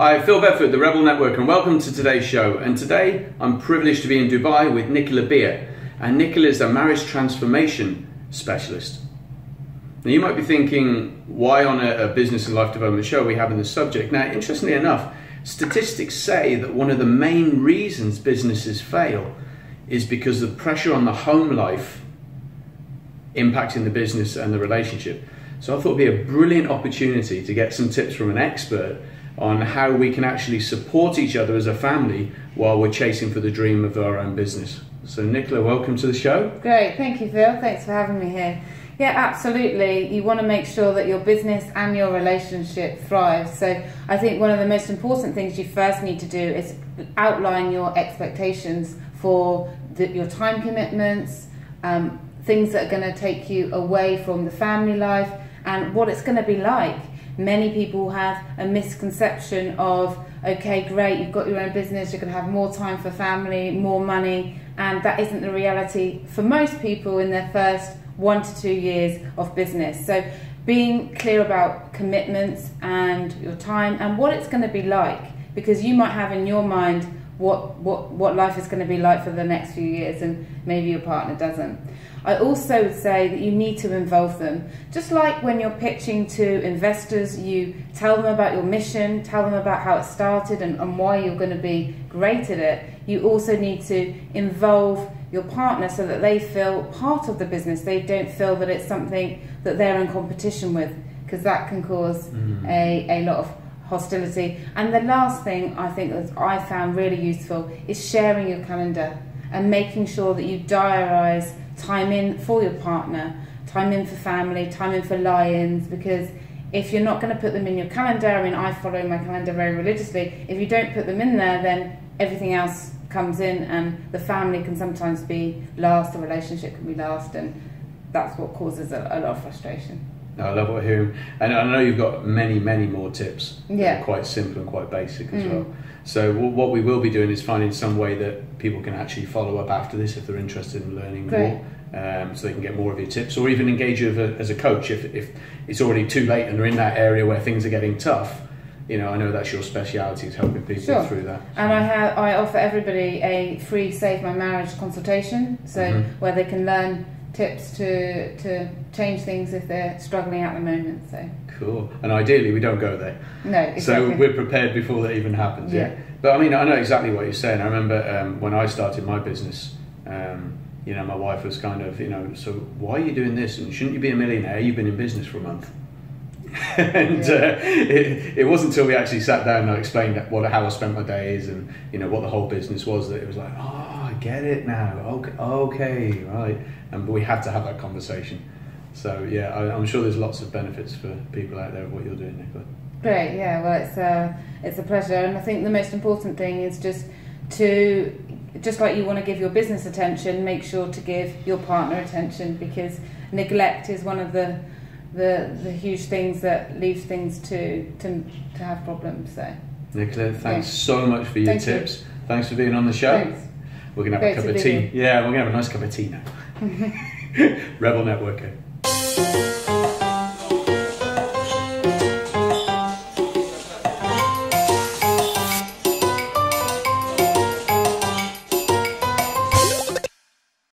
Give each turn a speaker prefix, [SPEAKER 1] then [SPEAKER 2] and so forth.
[SPEAKER 1] Hi, Phil Bedford, the Rebel Network, and welcome to today's show. And today I'm privileged to be in Dubai with Nicola Beer. And Nicola is a marriage transformation specialist. Now, you might be thinking, why on a, a business and life development show we having this subject? Now, interestingly enough, statistics say that one of the main reasons businesses fail is because the pressure on the home life impacting the business and the relationship. So I thought it'd be a brilliant opportunity to get some tips from an expert on how we can actually support each other as a family while we're chasing for the dream of our own business. So, Nicola, welcome to the show.
[SPEAKER 2] Great, thank you, Phil. Thanks for having me here. Yeah, absolutely. You want to make sure that your business and your relationship thrive. So, I think one of the most important things you first need to do is outline your expectations for the, your time commitments, um, things that are going to take you away from the family life, and what it's going to be like many people have a misconception of okay great you've got your own business you're going to have more time for family more money and that isn't the reality for most people in their first one to two years of business. So being clear about commitments and your time and what it's going to be like because you might have in your mind what what what life is going to be like for the next few years and maybe your partner doesn't I also would say that you need to involve them. Just like when you're pitching to investors, you tell them about your mission, tell them about how it started and, and why you're going to be great at it. You also need to involve your partner so that they feel part of the business. They don't feel that it's something that they're in competition with, because that can cause mm. a, a lot of hostility. And the last thing I think that I found really useful is sharing your calendar and making sure that you diarise time in for your partner, time in for family, time in for lions, because if you're not going to put them in your calendar, I mean, I follow my calendar very religiously, if you don't put them in there, then everything else comes in, and the family can sometimes be last, the relationship can be last, and that's what causes a, a lot of frustration.
[SPEAKER 1] I love what I hear. And I know you've got many, many more tips.
[SPEAKER 2] Yeah.
[SPEAKER 1] quite simple and quite basic as mm. well. So what we will be doing is finding some way that people can actually follow up after this if they're interested in learning Great. more. Um, so they can get more of your tips or even engage you as a coach if, if it's already too late and they're in that area where things are getting tough you know, I know that's your speciality is helping people sure. through that.
[SPEAKER 2] And I have, I offer everybody a free Save My Marriage consultation, so mm-hmm. where they can learn tips to to change things if they're struggling at the moment. So
[SPEAKER 1] cool. And ideally, we don't go there.
[SPEAKER 2] No, exactly.
[SPEAKER 1] So we're prepared before that even happens. Yeah. yeah. But I mean, I know exactly what you're saying. I remember um, when I started my business. Um, you know, my wife was kind of, you know, so why are you doing this? And shouldn't you be a millionaire? You've been in business for a month. and yeah. uh, it, it wasn't until we actually sat down and I explained what how I spent my days and you know what the whole business was that it was like, oh, get it now. Okay, okay, right. And but we had to have that conversation. So yeah, I, am sure there's lots of benefits for people out there of what you're doing, Nicola.
[SPEAKER 2] Great, yeah. Well, it's a it's a pleasure, and I think the most important thing is just to just like you want to give your business attention, make sure to give your partner attention because neglect is one of the the, the huge things that leaves things to to, to have problems. So,
[SPEAKER 1] Nicola, thanks yeah. so much for your Thank tips. You. Thanks for being on the show.
[SPEAKER 2] Thanks.
[SPEAKER 1] We're gonna have Great a cup of tea. Yeah, we're gonna have a nice cup of tea now. Rebel Networking.